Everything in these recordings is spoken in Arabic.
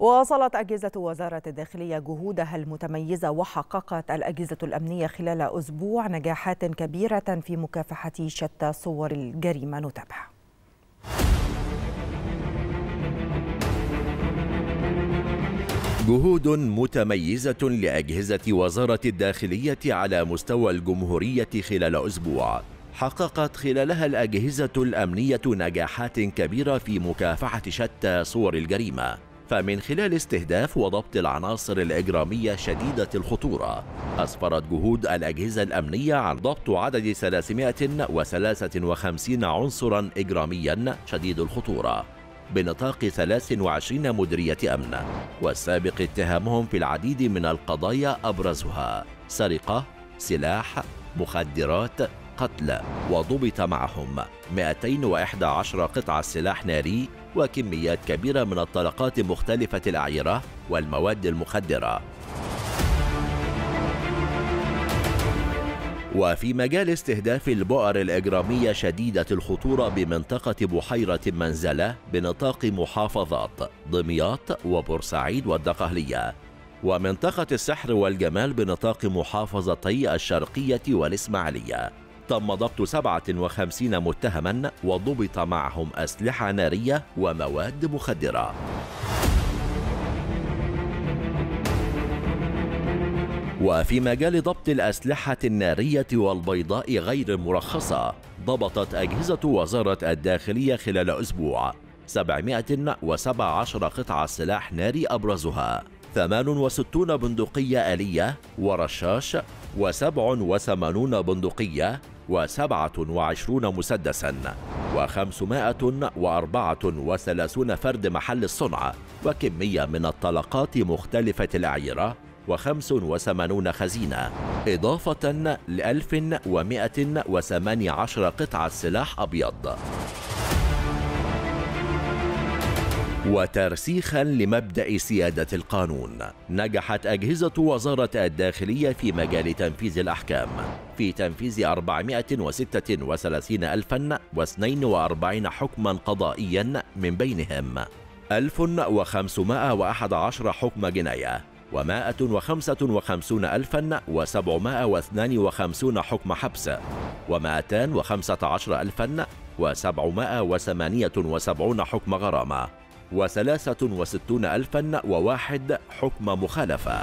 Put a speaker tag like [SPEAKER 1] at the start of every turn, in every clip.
[SPEAKER 1] واصلت أجهزة وزارة الداخلية جهودها المتميزة وحققت الأجهزة الأمنية خلال أسبوع نجاحات كبيرة في مكافحة شتى صور الجريمة. نتابع.
[SPEAKER 2] جهود متميزة لأجهزة وزارة الداخلية على مستوى الجمهورية خلال أسبوع حققت خلالها الأجهزة الأمنية نجاحات كبيرة في مكافحة شتى صور الجريمة. فمن خلال استهداف وضبط العناصر الإجرامية شديدة الخطورة أسفرت جهود الأجهزة الأمنية عن ضبط عدد 353 عنصرا إجراميا شديد الخطورة بنطاق 23 مديرية أمن والسابق اتهامهم في العديد من القضايا أبرزها سرقة سلاح مخدرات قتل وضبط معهم 211 قطعة سلاح ناري وكميات كبيرة من الطلقات مختلفة الأعيرة والمواد المخدرة. وفي مجال استهداف البؤر الإجرامية شديدة الخطورة بمنطقة بحيرة منزلة بنطاق محافظات دمياط وبورسعيد والدقهلية. ومنطقة السحر والجمال بنطاق محافظتي الشرقية والإسماعيلية. تم ضبط 57 متهما وضبط معهم أسلحة نارية ومواد مخدرة. وفي مجال ضبط الأسلحة النارية والبيضاء غير المرخصة ضبطت أجهزة وزارة الداخلية خلال أسبوع 717 قطعة سلاح ناري أبرزها. 68 بندقية آلية ورشاش و87 بندقية و27 مسدسا و534 فرد محل الصنع وكمية من الطلقات مختلفة الأعيرة و85 خزينة. إضافة ل 1118 قطعة سلاح أبيض. وترسيخا لمبدأ سيادة القانون. نجحت أجهزة وزارة الداخلية في مجال تنفيذ الأحكام. في تنفيذ 433042 حكما قضائيا من بينهم. 1511 حكم جناية. و155752 حكم حبس. و215778 حكم غرامة. وثلاثة وستون ألفا وواحد حكم مخالفة.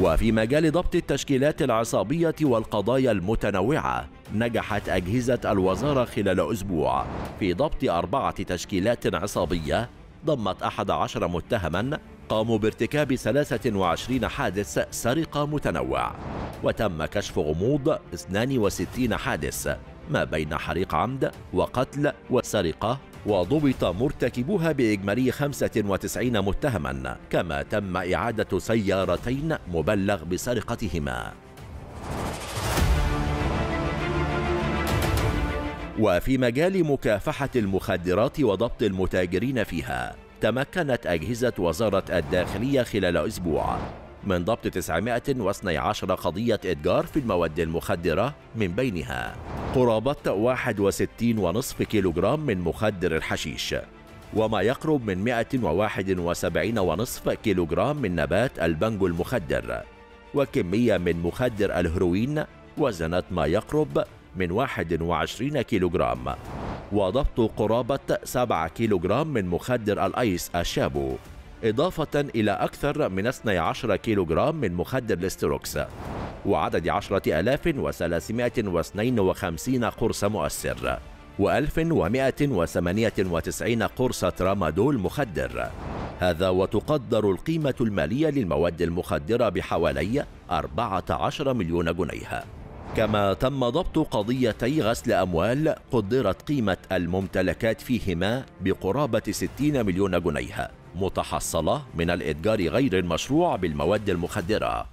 [SPEAKER 2] وفي مجال ضبط التشكيلات العصابية والقضايا المتنوعة نجحت أجهزة الوزارة خلال أسبوع في ضبط أربعة تشكيلات عصابية ضمت أحد عشر متهما قاموا بارتكاب 23 حادث سرقة متنوع. وتم كشف غموض 62 حادث ما بين حريق عمد وقتل وسرقة وضبط مرتكبوها بإجمالي 95 متهما كما تم إعادة سيارتين مبلغ بسرقتهما. وفي مجال مكافحة المخدرات وضبط المتاجرين فيها تمكنت أجهزة وزارة الداخلية خلال أسبوع من ضبط 912 قضية إتجار في المواد المخدرة من بينها. قرابة 61.5 كيلوغرام من مخدر الحشيش وما يقرب من 171.5 كيلوغرام من نبات البنجو المخدر وكمية من مخدر الهروين وزنت ما يقرب من 21 كيلوغرام وضبط قرابة 7 كيلوغرام من مخدر الأيس الشابو إضافة إلى أكثر من 12 كيلوغرام من مخدر الاستروكس. وعدد 10352 قرص مؤثر و1198 قرص ترامادول مخدر. هذا وتقدر القيمة المالية للمواد المخدرة بحوالي 14 مليون جنيه. كما تم ضبط قضيتي غسل أموال قدرت قيمة الممتلكات فيهما بقرابة 60 مليون جنيه متحصلة من الإتجار غير المشروع بالمواد المخدرة.